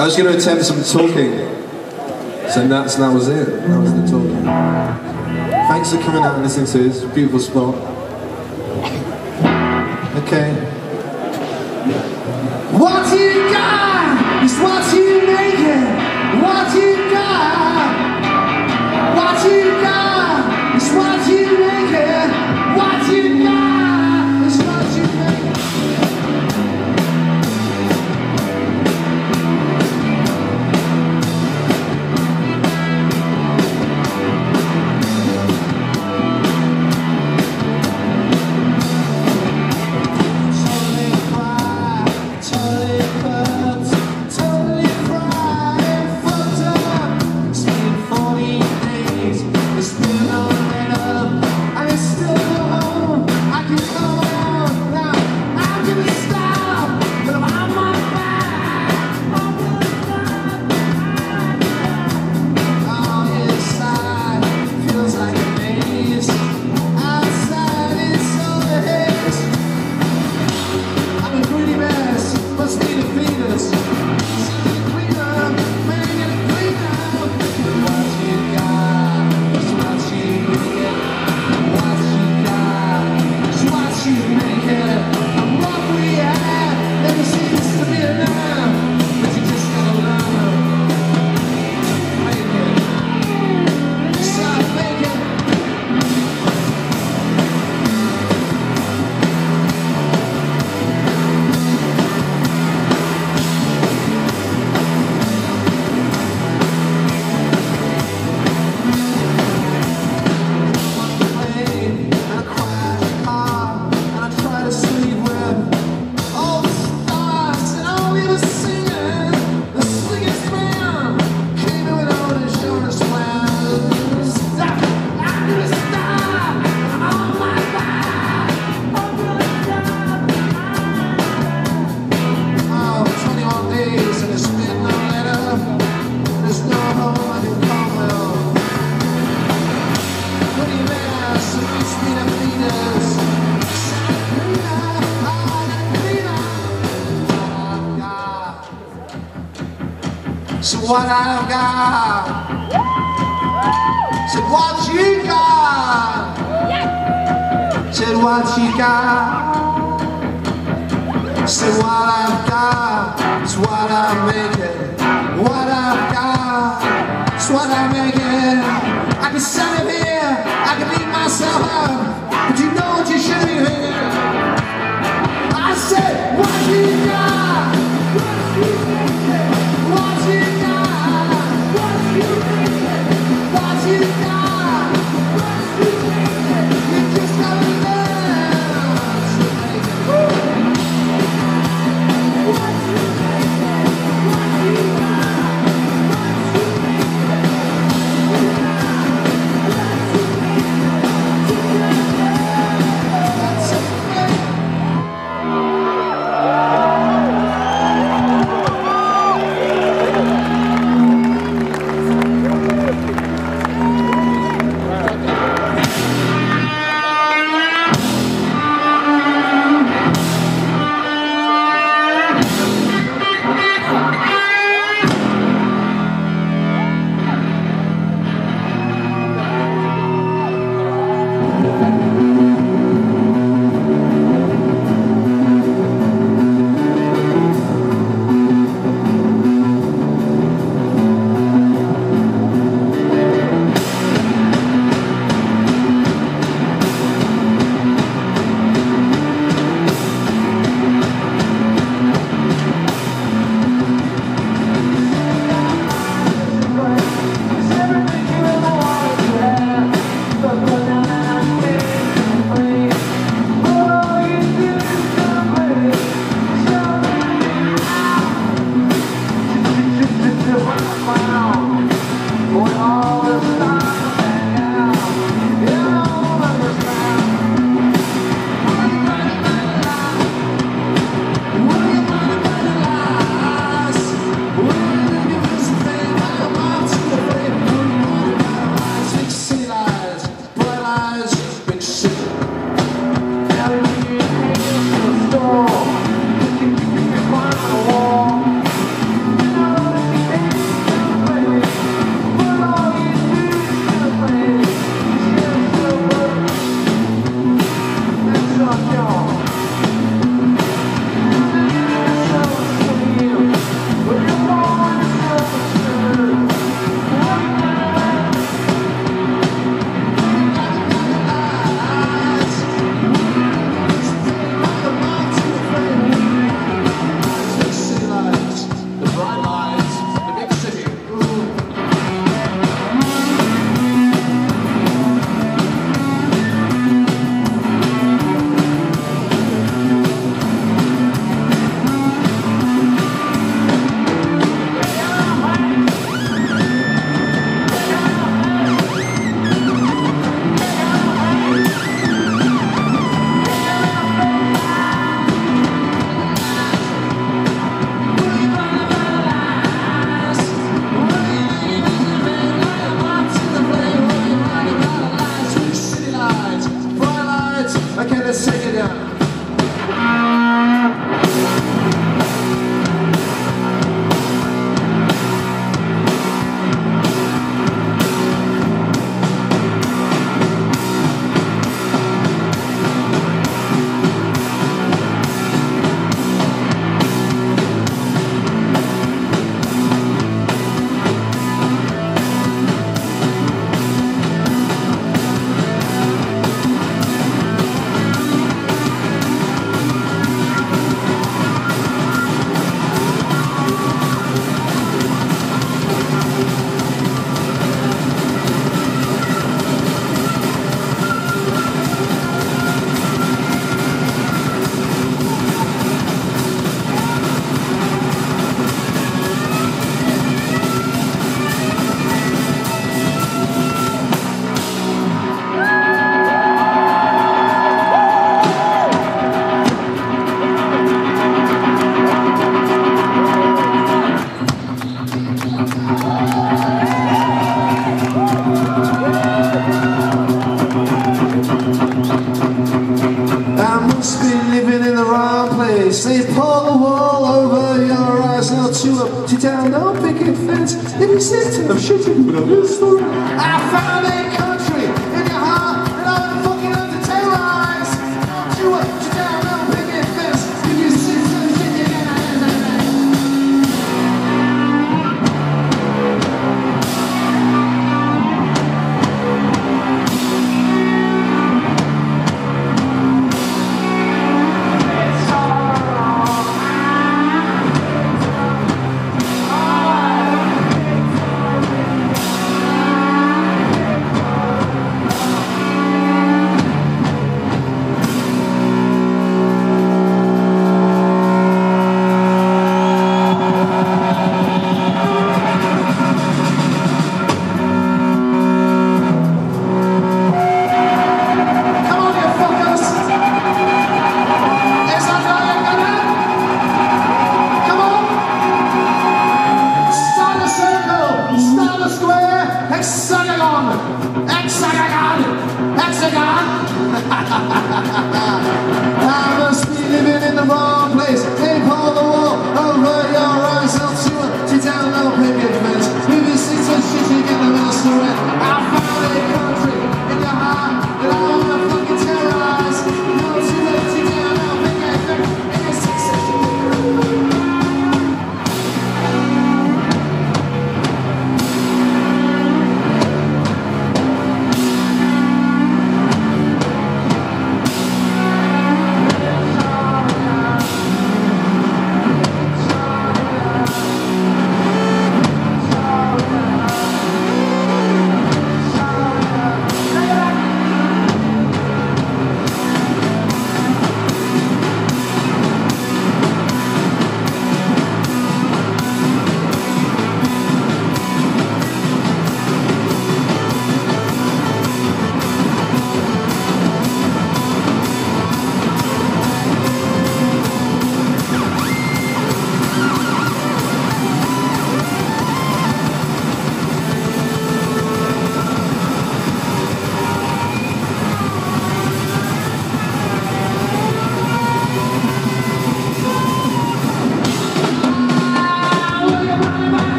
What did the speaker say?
I was going to attempt some talking. So that's, that was it. That was the talking. Thanks for coming out and listening to this beautiful spot. Okay. What you got is what you make it. What you got. What you got. It's what I've got, it's what I'm making. What I've got, it's what I'm making. I can sell it here. They pull the wall over your eyes. Now to to down, no picket fence. If you sit shit, you know this story. I found a